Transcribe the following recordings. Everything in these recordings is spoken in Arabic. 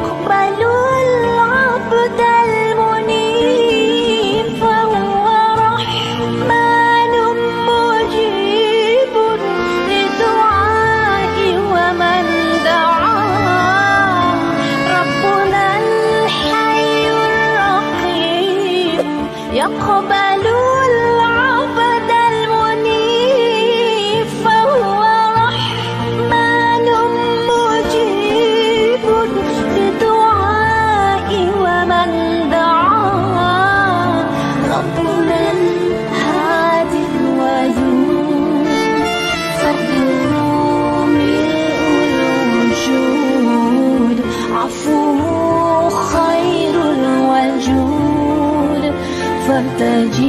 恐怕 distante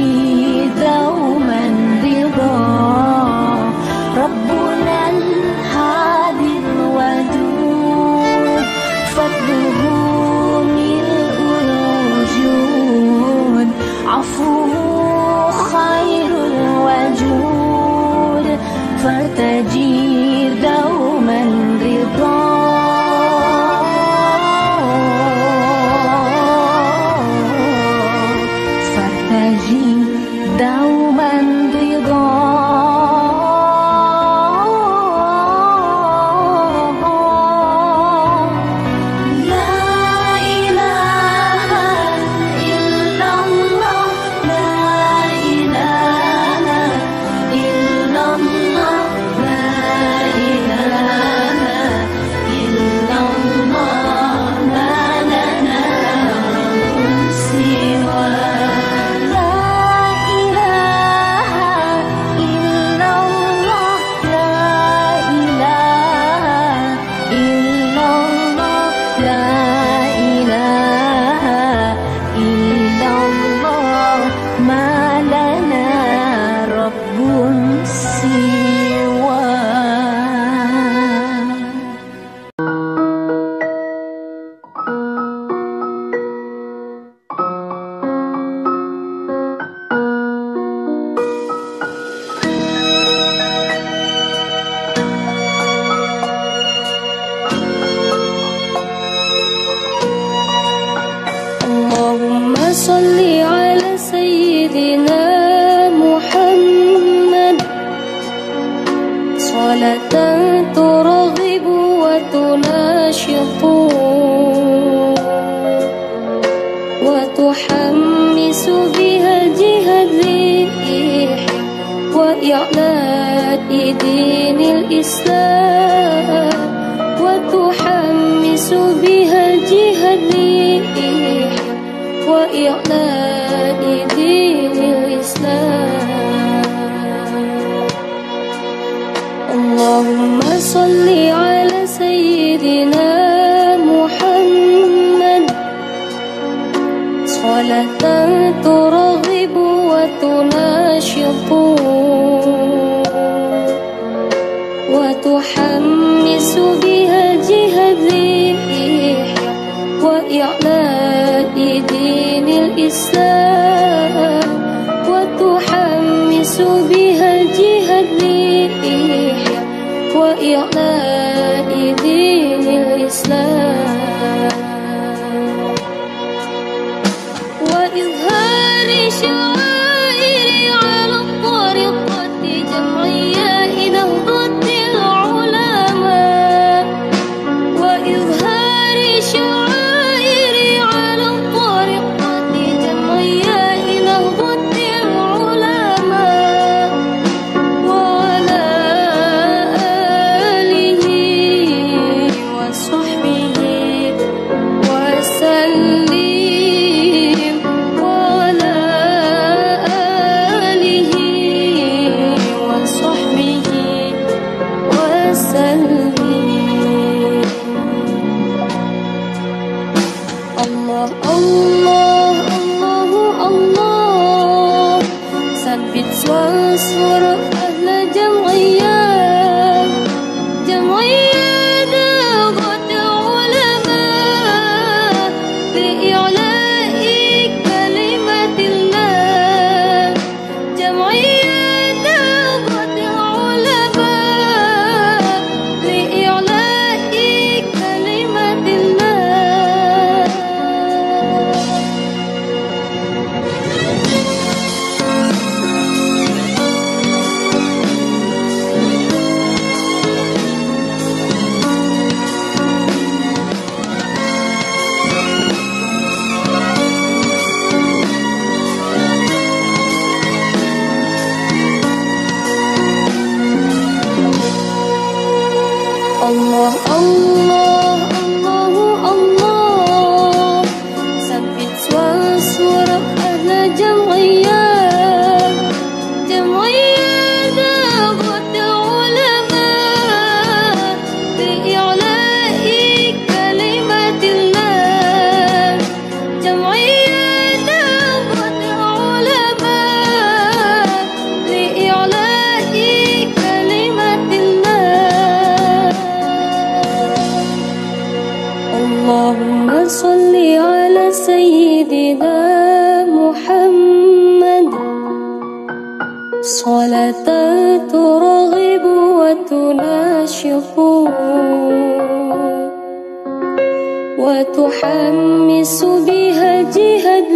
وتحمس بها الجهد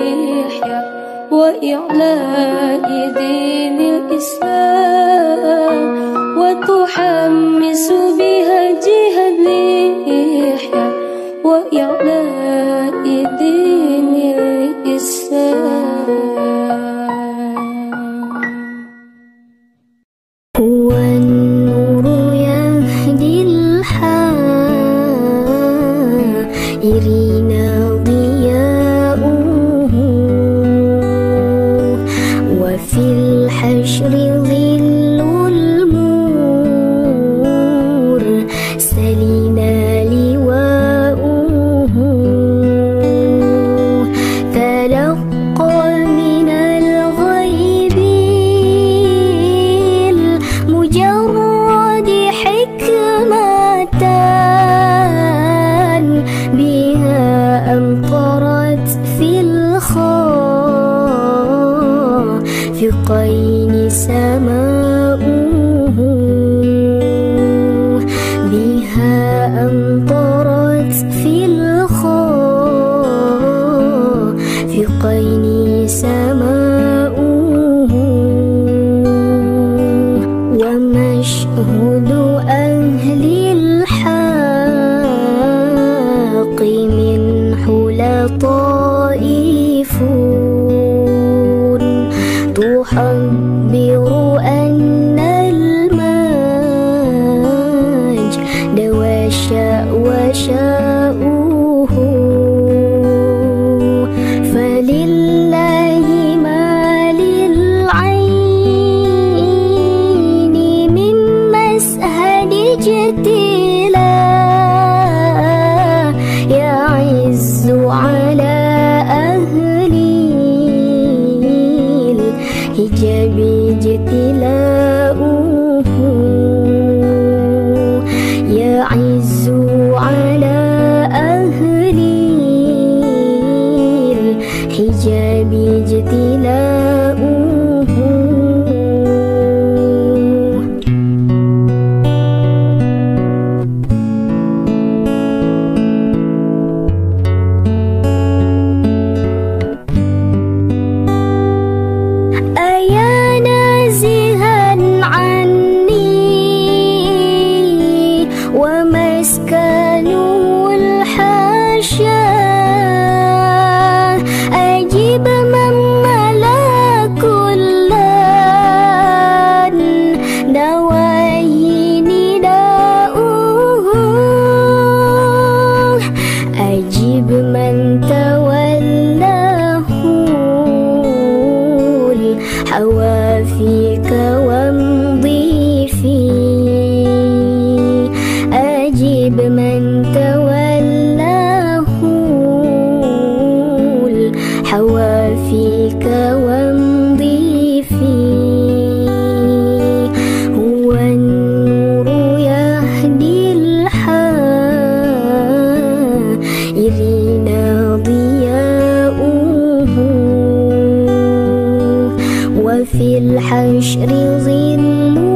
لإحياء وإعلاء دين الإسلام تحبر أن وفي الحشر ظل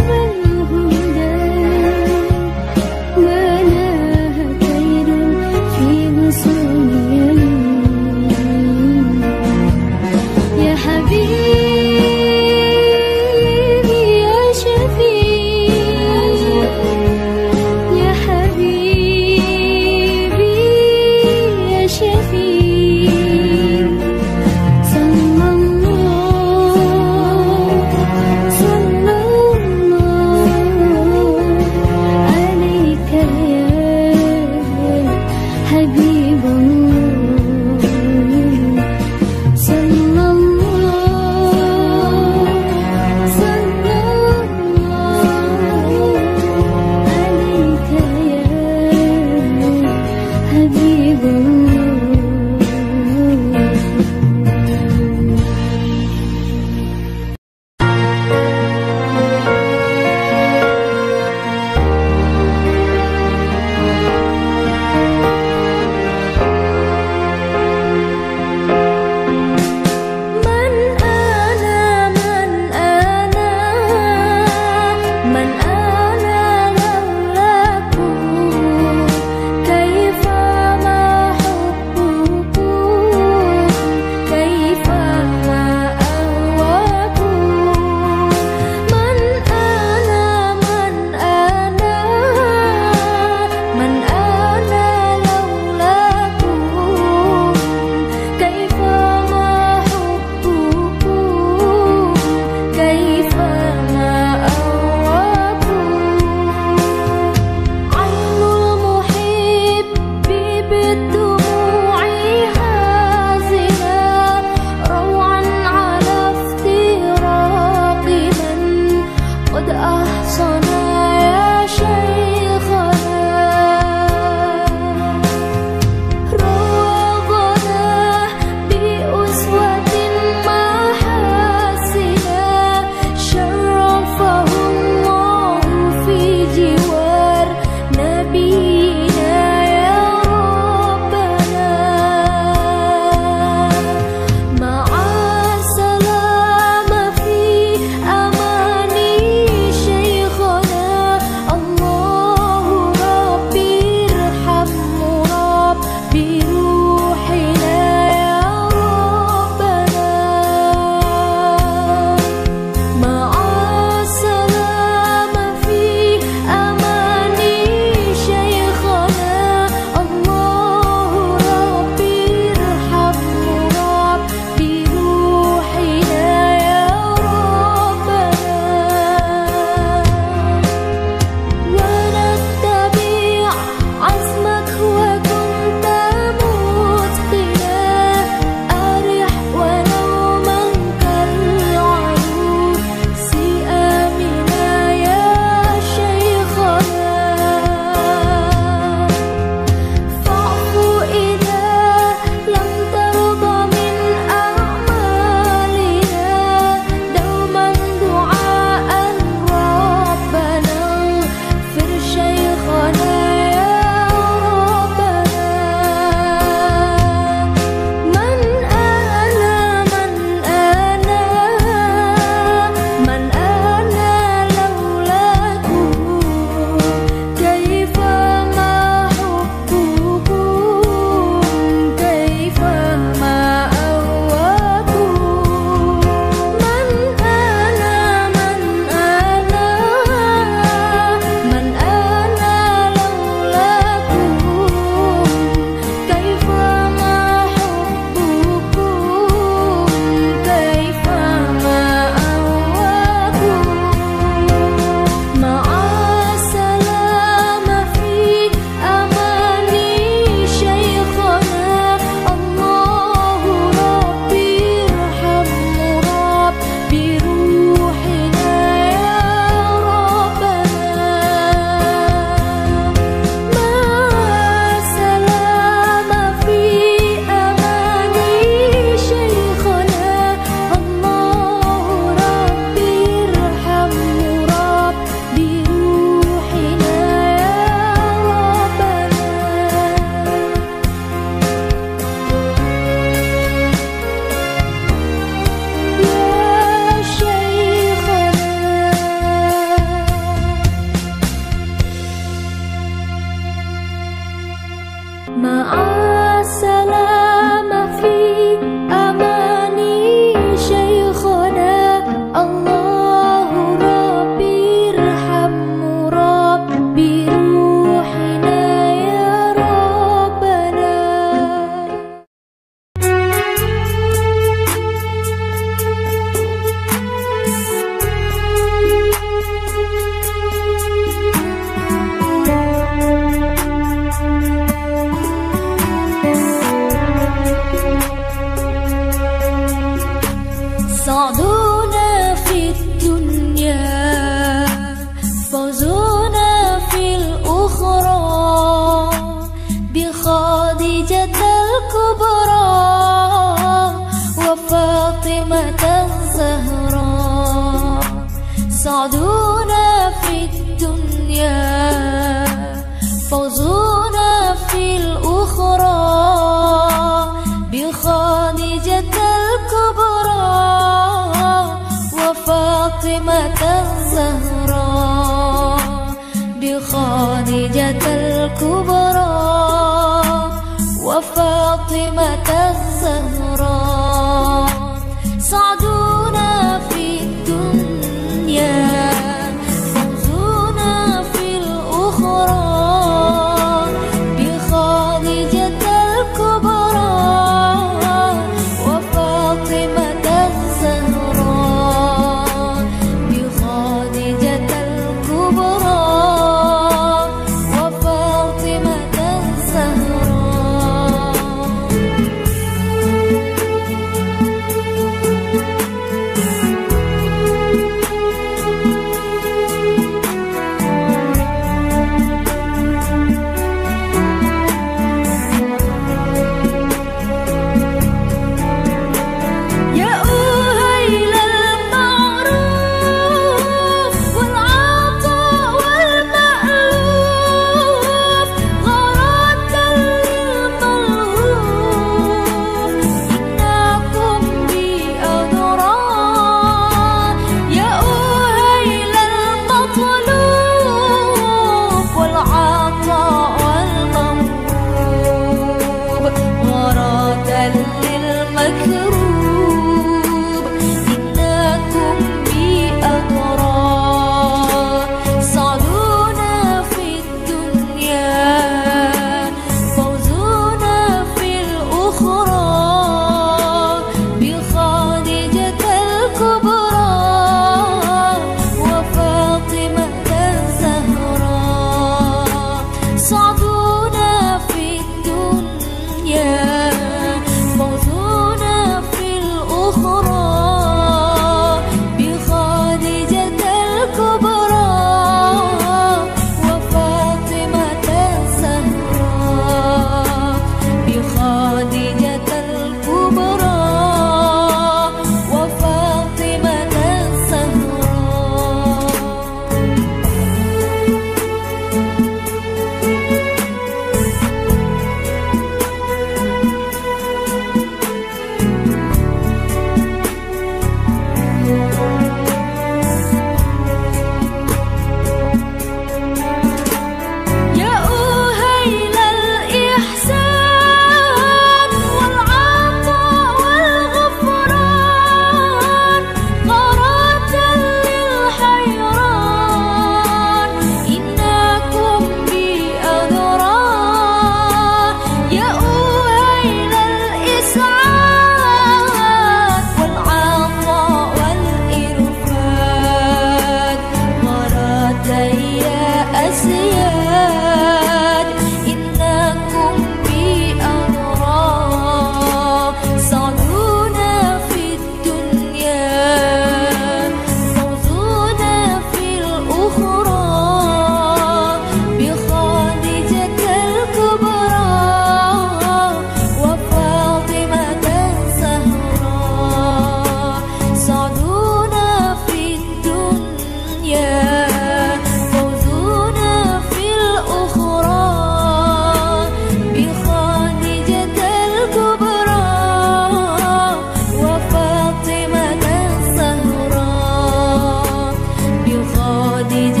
di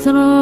Selalu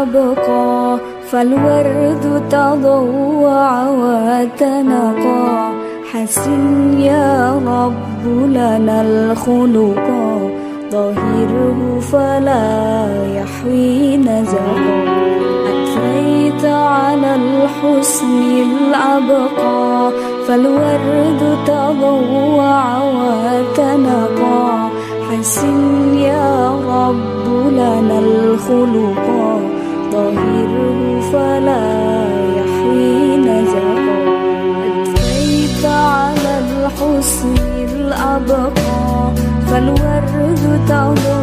العبقى فالورد تضوع وتنقى. حسن يا رب لنا الخلقا ظاهره فلا يحوي نزقا أثنيت على الحسن العبقى فالورد تضوع وتنقى. حسن يا رب لنا الخلقا يطيره فلا يحوي نزعه أدفيت على الحسن الأبقى فالورد تعلو